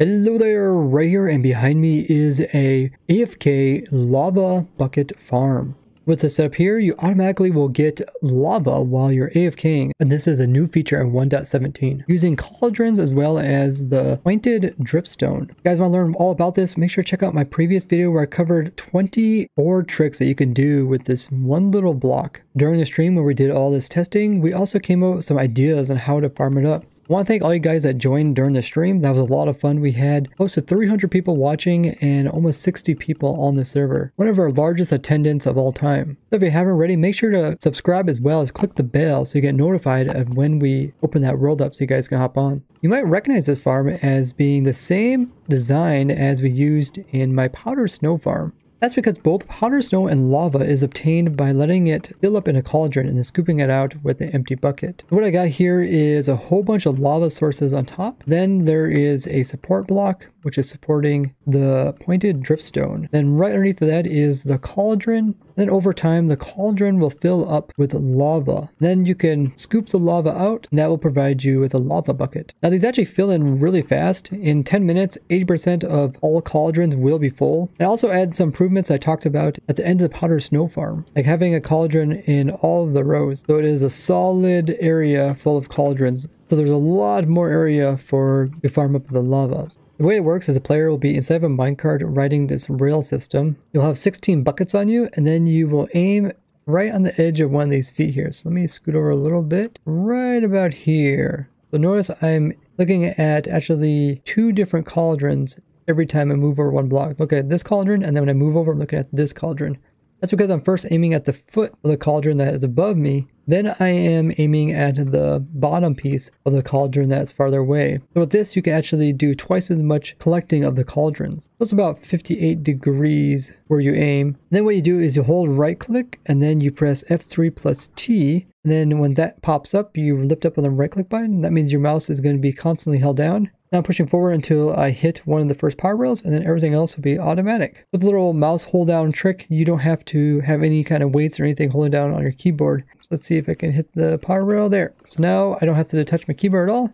Hello there, right here and behind me is a AFK lava bucket farm. With the setup here, you automatically will get lava while you're AFKing, and this is a new feature in 1.17, using cauldrons as well as the pointed dripstone. If you guys want to learn all about this, make sure to check out my previous video where I covered 24 tricks that you can do with this one little block. During the stream where we did all this testing, we also came up with some ideas on how to farm it up. I want to thank all you guys that joined during the stream. That was a lot of fun. We had close to 300 people watching and almost 60 people on the server. One of our largest attendance of all time. So if you haven't already, make sure to subscribe as well as click the bell so you get notified of when we open that world up so you guys can hop on. You might recognize this farm as being the same design as we used in my powder snow farm. That's because both powder snow and lava is obtained by letting it fill up in a cauldron and then scooping it out with an empty bucket. What I got here is a whole bunch of lava sources on top. Then there is a support block which is supporting the pointed dripstone. Then right underneath that is the cauldron. Then over time, the cauldron will fill up with lava. Then you can scoop the lava out and that will provide you with a lava bucket. Now these actually fill in really fast. In 10 minutes, 80% of all cauldrons will be full. And also add some improvements I talked about at the end of the powder snow farm, like having a cauldron in all the rows. So it is a solid area full of cauldrons. So there's a lot more area for to farm up the lava. The way it works is a player will be inside of a minecart riding this rail system. You'll have 16 buckets on you and then you will aim right on the edge of one of these feet here. So let me scoot over a little bit, right about here. So notice I'm looking at actually two different cauldrons every time I move over one block. Look at this cauldron and then when I move over I'm looking at this cauldron. That's because I'm first aiming at the foot of the cauldron that is above me. Then I am aiming at the bottom piece of the cauldron that's farther away. So with this, you can actually do twice as much collecting of the cauldrons. So it's about 58 degrees where you aim. And then what you do is you hold right click and then you press F3 plus T. And then when that pops up, you lift up on the right click button. That means your mouse is going to be constantly held down. Now I'm pushing forward until I hit one of the first power rails and then everything else will be automatic. With a little mouse hold down trick, you don't have to have any kind of weights or anything holding down on your keyboard. So let's see if I can hit the power rail there. So now I don't have to touch my keyboard at all.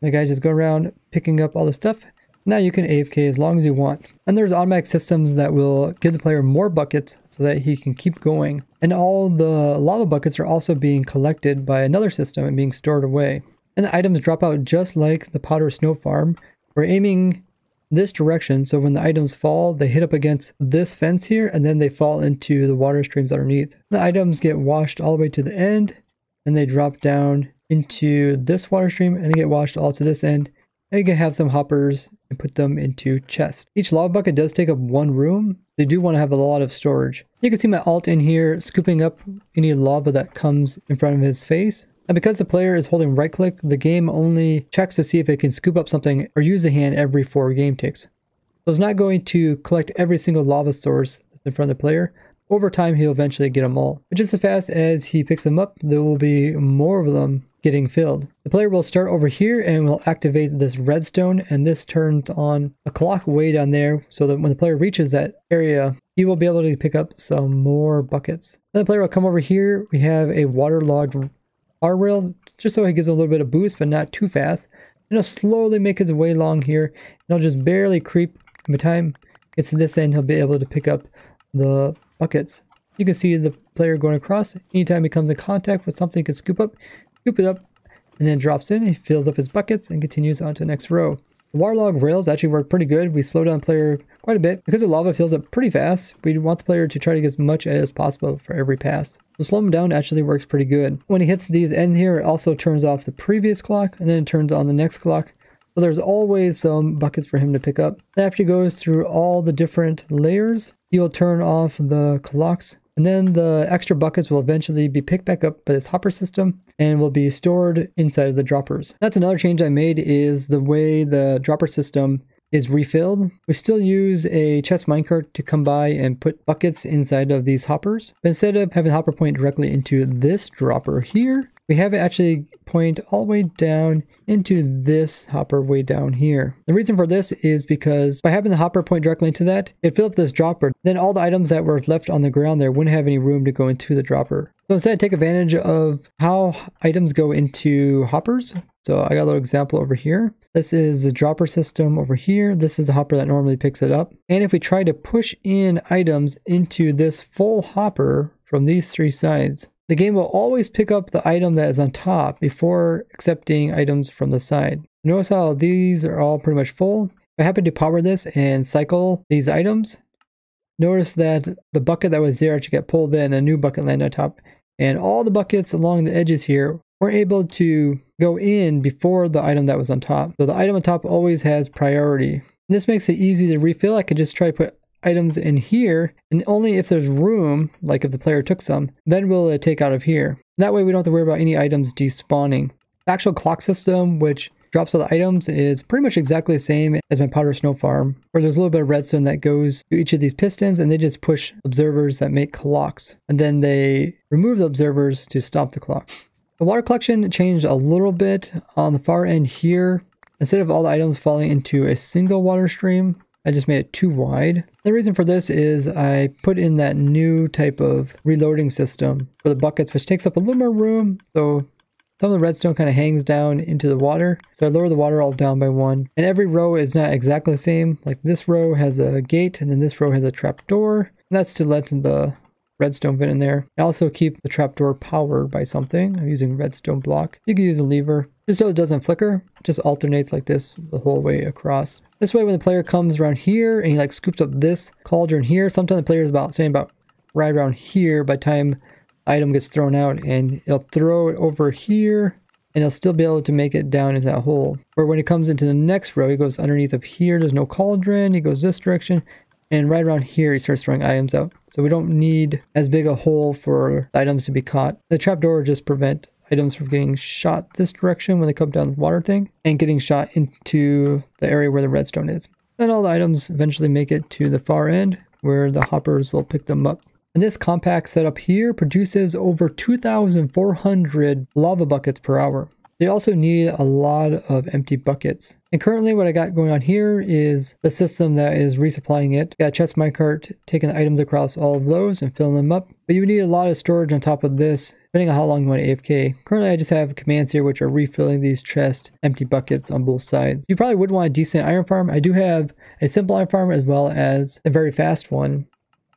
My guy just go around picking up all the stuff. Now you can AFK as long as you want. And there's automatic systems that will give the player more buckets so that he can keep going. And all the lava buckets are also being collected by another system and being stored away and the items drop out just like the powder snow farm. We're aiming this direction, so when the items fall, they hit up against this fence here, and then they fall into the water streams underneath. The items get washed all the way to the end, and they drop down into this water stream, and they get washed all to this end. And you can have some hoppers and put them into chests. Each lava bucket does take up one room. They do want to have a lot of storage. You can see my alt in here scooping up any lava that comes in front of his face. And because the player is holding right click, the game only checks to see if it can scoop up something or use the hand every four game ticks. So it's not going to collect every single lava source that's in front of the player. Over time, he'll eventually get them all. But just as fast as he picks them up, there will be more of them getting filled. The player will start over here and will activate this redstone and this turns on a clock way down there so that when the player reaches that area, he will be able to pick up some more buckets. Then the player will come over here. We have a waterlogged R rail just so he gives a little bit of boost, but not too fast. And he'll slowly make his way along here. And he'll just barely creep. By the time gets to this end, he'll be able to pick up the buckets. You can see the player going across. Anytime he comes in contact with something, he can scoop up, scoop it up, and then drops in. He fills up his buckets and continues on to the next row. The waterlog rails actually work pretty good. We slow down the player quite a bit. Because the lava fills up pretty fast, we want the player to try to get as much as possible for every pass. So slow him down actually works pretty good. When he hits these ends here, it also turns off the previous clock and then it turns on the next clock. So there's always some buckets for him to pick up. After he goes through all the different layers, he'll turn off the clocks and then the extra buckets will eventually be picked back up by this hopper system and will be stored inside of the droppers. That's another change I made is the way the dropper system is refilled. We still use a chest minecart to come by and put buckets inside of these hoppers. But instead of having the hopper point directly into this dropper here, we have it actually point all the way down into this hopper way down here. The reason for this is because by having the hopper point directly into that, it filled up this dropper. Then all the items that were left on the ground there wouldn't have any room to go into the dropper. So instead, take advantage of how items go into hoppers. So I got a little example over here. This is the dropper system over here. This is the hopper that normally picks it up. And if we try to push in items into this full hopper from these three sides, the game will always pick up the item that is on top before accepting items from the side. Notice how these are all pretty much full. If I happen to power this and cycle these items, notice that the bucket that was there actually get pulled in, a new bucket landed on top, and all the buckets along the edges here were able to go in before the item that was on top. So the item on top always has priority. And this makes it easy to refill. I could just try to put items in here, and only if there's room, like if the player took some, then we'll it take out of here. That way we don't have to worry about any items despawning. The actual clock system, which drops all the items, is pretty much exactly the same as my powder snow farm, where there's a little bit of redstone that goes to each of these pistons, and they just push observers that make clocks. And then they remove the observers to stop the clock. The water collection changed a little bit on the far end here. Instead of all the items falling into a single water stream, I just made it too wide. The reason for this is I put in that new type of reloading system for the buckets, which takes up a little more room. So some of the redstone kind of hangs down into the water. So I lower the water all down by one. And every row is not exactly the same. Like this row has a gate and then this row has a trap door. And that's to let the redstone vent in there. I also keep the trapdoor powered by something. I'm using redstone block. You can use a lever. Just so it doesn't flicker, it just alternates like this the whole way across. This way when the player comes around here and he like scoops up this cauldron here, sometimes the player is about saying about right around here by time item gets thrown out and it'll throw it over here and he'll still be able to make it down into that hole. Or when it comes into the next row, he goes underneath of here, there's no cauldron, he goes this direction, and right around here, he starts throwing items out. So we don't need as big a hole for items to be caught. The trapdoor just prevent items from getting shot this direction when they come down the water thing and getting shot into the area where the redstone is. Then all the items eventually make it to the far end where the hoppers will pick them up. And this compact setup here produces over 2,400 lava buckets per hour. They also need a lot of empty buckets. And currently what I got going on here is the system that is resupplying it. Got chest minecart taking items across all of those and filling them up. But you would need a lot of storage on top of this, depending on how long you want to AFK. Currently I just have commands here which are refilling these chest empty buckets on both sides. You probably would want a decent iron farm. I do have a simple iron farm as well as a very fast one.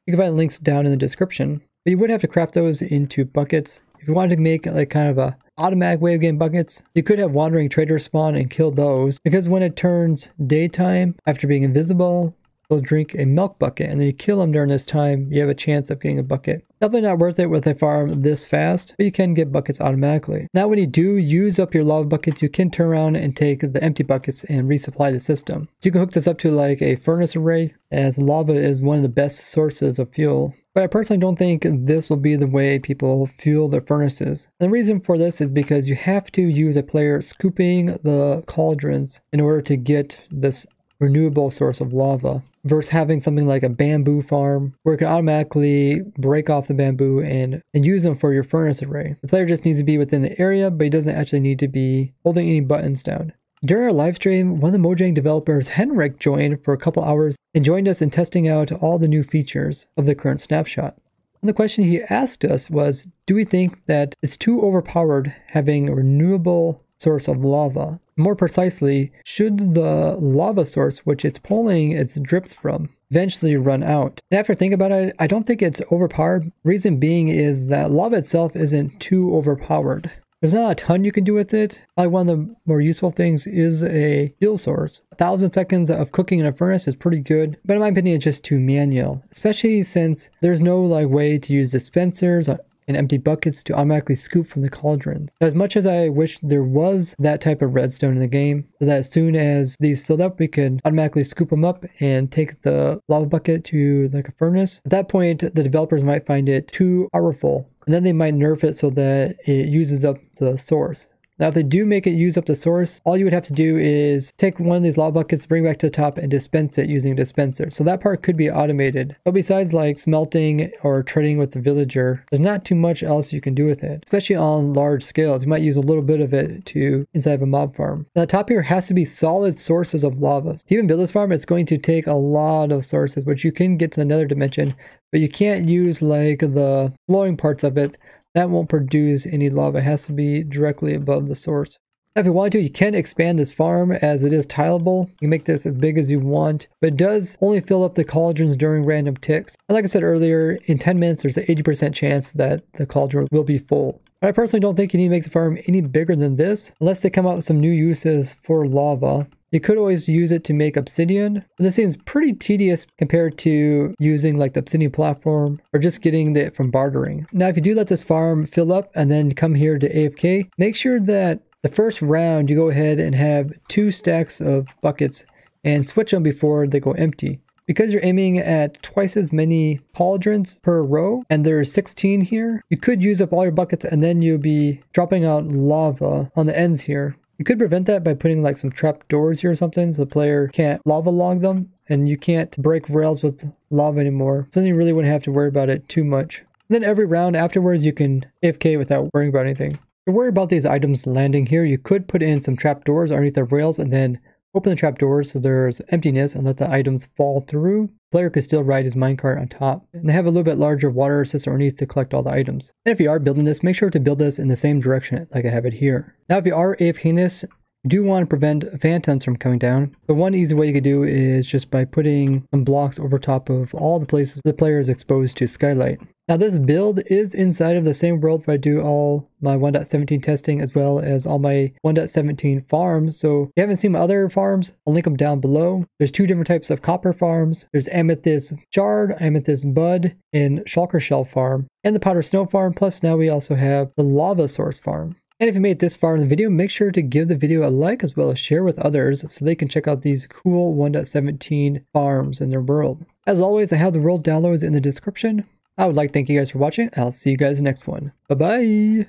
You can find links down in the description. But you would have to craft those into buckets. If you wanted to make like kind of a automatic way of getting buckets, you could have wandering traders spawn and kill those because when it turns daytime after being invisible, they'll drink a milk bucket and then you kill them during this time, you have a chance of getting a bucket. Definitely not worth it with a farm this fast, but you can get buckets automatically. Now when you do use up your lava buckets, you can turn around and take the empty buckets and resupply the system. So you can hook this up to like a furnace array as lava is one of the best sources of fuel. But I personally don't think this will be the way people fuel their furnaces. And the reason for this is because you have to use a player scooping the cauldrons in order to get this renewable source of lava versus having something like a bamboo farm where it can automatically break off the bamboo and, and use them for your furnace array. The player just needs to be within the area, but he doesn't actually need to be holding any buttons down. During our live stream, one of the Mojang developers, Henrik, joined for a couple hours and joined us in testing out all the new features of the current snapshot. And the question he asked us was, do we think that it's too overpowered having a renewable source of lava? More precisely, should the lava source which it's pulling its drips from eventually run out? And after thinking about it, I don't think it's overpowered. Reason being is that lava itself isn't too overpowered. There's not a ton you can do with it. Probably one of the more useful things is a fuel source. A thousand seconds of cooking in a furnace is pretty good, but in my opinion, it's just too manual. Especially since there's no like way to use dispensers and empty buckets to automatically scoop from the cauldrons. As much as I wish there was that type of redstone in the game, so that as soon as these filled up, we could automatically scoop them up and take the lava bucket to like a furnace. At that point, the developers might find it too powerful and then they might nerf it so that it uses up the source. Now, if they do make it use up the source, all you would have to do is take one of these lava buckets, bring it back to the top, and dispense it using a dispenser. So that part could be automated. But besides like smelting or trading with the villager, there's not too much else you can do with it, especially on large scales. You might use a little bit of it to inside of a mob farm. Now, the top here has to be solid sources of lava. To even build this farm, it's going to take a lot of sources, which you can get to the nether dimension, but you can't use like the flowing parts of it that won't produce any lava. It has to be directly above the source. If you want to, you can expand this farm as it is tileable. You can make this as big as you want, but it does only fill up the cauldrons during random ticks. And like I said earlier, in 10 minutes, there's an 80% chance that the cauldron will be full. But I personally don't think you need to make the farm any bigger than this, unless they come up with some new uses for lava. You could always use it to make obsidian. This seems pretty tedious compared to using like the obsidian platform or just getting it from bartering. Now, if you do let this farm fill up and then come here to AFK, make sure that the first round you go ahead and have two stacks of buckets and switch them before they go empty. Because you're aiming at twice as many cauldrons per row, and there's 16 here, you could use up all your buckets and then you'll be dropping out lava on the ends here. You could prevent that by putting like some trap doors here or something so the player can't lava log them and you can't break rails with lava anymore. So then you really wouldn't have to worry about it too much. And then every round afterwards you can AFK without worrying about anything. If you worry about these items landing here, you could put in some trap doors underneath the rails and then Open the trapdoors so there's emptiness and let the items fall through. Player could still ride his minecart on top. And they have a little bit larger water system underneath to collect all the items. And if you are building this, make sure to build this in the same direction like I have it here. Now if you are AFKing this, you do want to prevent phantoms from coming down. But one easy way you could do is just by putting some blocks over top of all the places the player is exposed to skylight. Now this build is inside of the same world where I do all my 1.17 testing as well as all my 1.17 farms. So if you haven't seen my other farms, I'll link them down below. There's two different types of copper farms. There's Amethyst Shard, Amethyst Bud, and Shulker Shell farm, and the Powder Snow farm. Plus now we also have the Lava Source farm. And if you made this far in the video, make sure to give the video a like as well as share with others so they can check out these cool 1.17 farms in their world. As always, I have the world downloads in the description. I would like to thank you guys for watching. I'll see you guys next one. Bye bye.